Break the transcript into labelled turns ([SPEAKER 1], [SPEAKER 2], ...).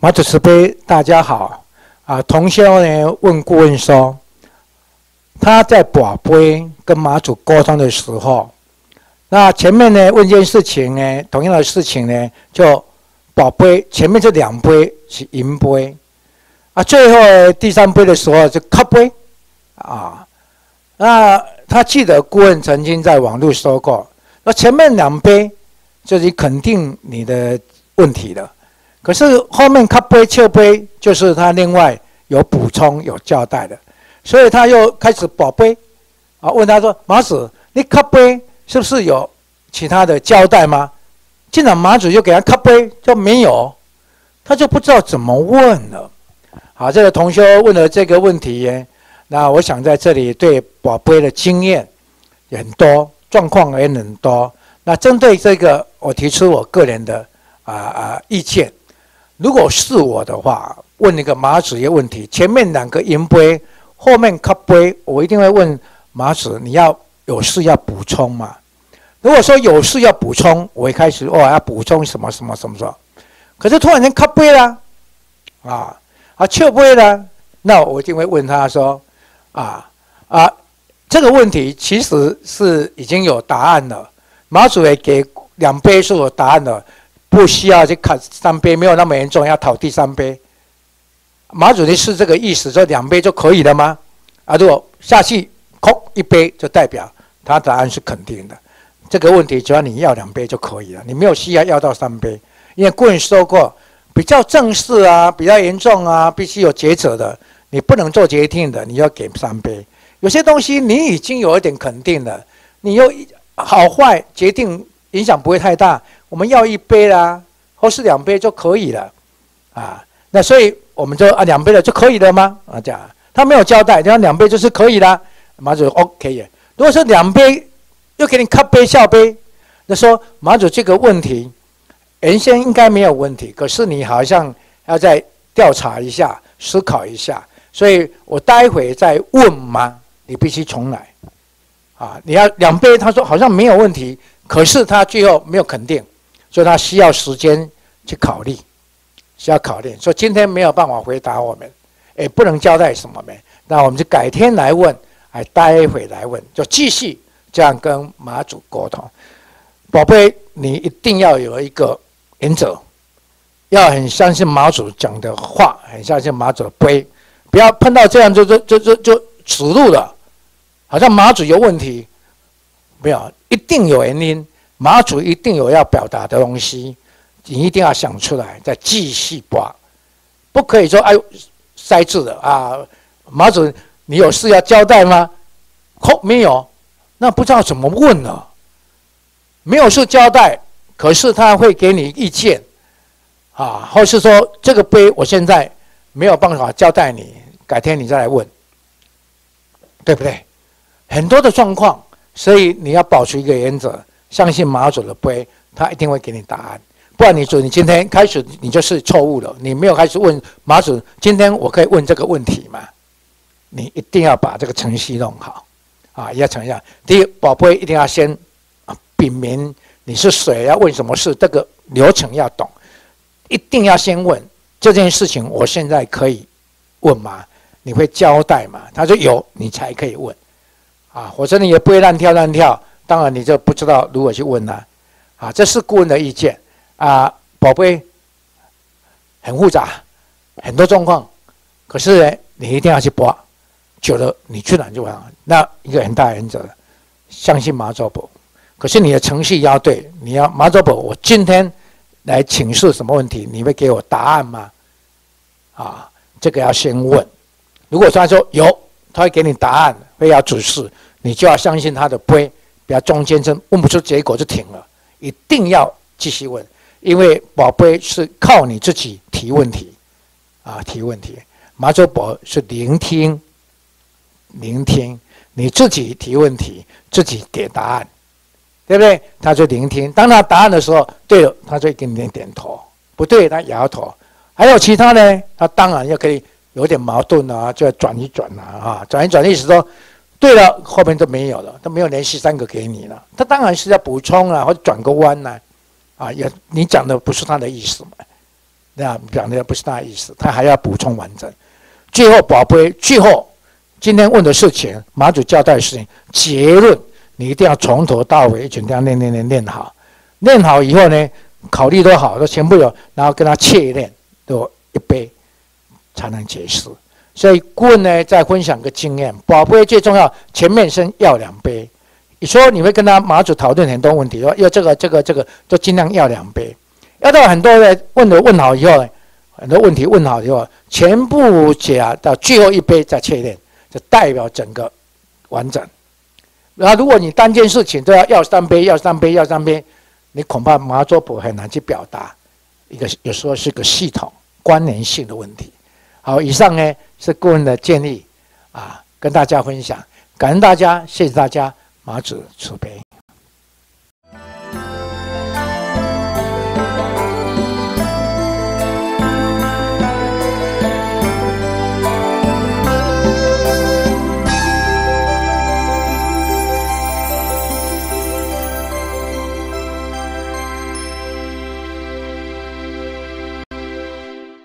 [SPEAKER 1] 马祖慈悲，大家好啊！同修呢问顾问说，他在宝杯跟马祖沟通的时候，那前面呢问件事情呢，同样的事情呢，就宝杯前面这两杯是银杯啊，最后第三杯的时候就靠杯啊。那他记得顾问曾经在网络说过，那前面两杯就是肯定你的问题了。可是后面咖杯、切杯，就是他另外有补充、有交代的，所以他又开始宝贝啊，问他说：“马子，你咖杯是不是有其他的交代吗？”竟然马子就给他咖杯，就没有，他就不知道怎么问了。好，这个同学问了这个问题，那我想在这里对宝贝的经验也很多，状况也很多。那针对这个，我提出我个人的啊啊意见。如果是我的话，问一个马子一个问题：前面两个银杯，后面靠杯，我一定会问马子，你要有事要补充嘛？如果说有事要补充，我一开始哦要补充什么什么什么什么，可是突然间靠杯了，啊啊缺杯了，那我一定会问他说：啊啊，这个问题其实是已经有答案了，马主也给两杯是有答案的。不需要去看三杯，没有那么严重，要讨第三杯。马主席是这个意思，说两杯就可以了吗？啊，如果下去空一杯，就代表他答案是肯定的。这个问题只要你要两杯就可以了，你没有需要要到三杯。因为顾问说过，比较正式啊，比较严重啊，必须有抉择的，你不能做决定的，你要给三杯。有些东西你已经有一点肯定了，你又好坏决定影响不会太大。我们要一杯啦，或是两杯就可以了，啊，那所以我们就啊两杯了就可以了吗？啊，这样他没有交代，你要两杯就是可以啦，马主 OK 耶。如果说两杯又给你咖杯笑杯，那说马主这个问题原先应该没有问题，可是你好像要再调查一下、思考一下，所以我待会再问吗？你必须重来，啊，你要两杯，他说好像没有问题，可是他最后没有肯定。所以他需要时间去考虑，需要考虑。说今天没有办法回答我们，也不能交代什么没。那我们就改天来问，哎，待会来问，就继续这样跟马祖沟通。宝贝，你一定要有一个原则，要很相信马祖讲的话，很相信马祖的杯，不要碰到这样就就就就就死路了，好像马祖有问题，没有，一定有原因。马祖一定有要表达的东西，你一定要想出来，再继续刮，不可以说哎呦塞字的啊。马祖，你有事要交代吗？空没有，那不知道怎么问呢？没有事交代，可是他会给你意见啊，或是说这个碑我现在没有办法交代你，改天你再来问，对不对？很多的状况，所以你要保持一个原则。相信马祖的杯，他一定会给你答案。不然你说你今天开始你就是错误了，你没有开始问马祖。今天我可以问这个问题吗？你一定要把这个程序弄好啊！要承认，第一，宝贝一定要先啊禀明你是谁，要问什么事，这个流程要懂。一定要先问这件事情，我现在可以问吗？你会交代吗？他说有，你才可以问啊！否则你也不会乱跳乱跳。当然，你就不知道如何去问了，啊，这是顾问的意见啊，宝贝，很复杂，很多状况，可是呢，你一定要去播，久了你去哪就完了。那一个很大原则，相信马祖宝，可是你的程序要对，你要马祖宝，我今天来请示什么问题，你会给我答案吗？啊，这个要先问，如果他说有，他会给你答案，会要指示，你就要相信他的杯。不要中间真问不出结果就停了，一定要继续问，因为宝贝是靠你自己提问题，啊，提问题。马祖宝是聆听，聆听你自己提问题，自己给答案，对不对？他就聆听，当他答案的时候，对了，他就给你点点头；不对，他摇头。还有其他呢？他当然也可以有点矛盾啊，就要转一转啊，啊，转一转意思说。对了，后面都没有了，都没有联系三个给你了。他当然是要补充啊，或者转个弯呢，啊，也你讲的不是他的意思嘛，那讲的不是那意思，他还要补充完整。最后宝贝，最后今天问的事情，马祖交代的事情，结论你一定要从头到尾一整天练练练练好，练好以后呢，考虑都好，都全部有，然后跟他切练，都一杯才能解释。所以顾问呢，再分享个经验，宝贝最重要，前面先要两杯。你说你会跟他马祖讨论很多问题，说要这个这个这个，都尽量要两杯。要到很多人问的问好以后呢，很多问题问好以后，全部解到最后一杯再确认，就代表整个完整。然后如果你单件事情都要要三杯，要三杯，要三杯，你恐怕马祖婆很难去表达一个有时候是个系统关联性的问题。好，以上呢是顾问的建议啊，跟大家分享，感恩大家，谢谢大家。马子慈悲。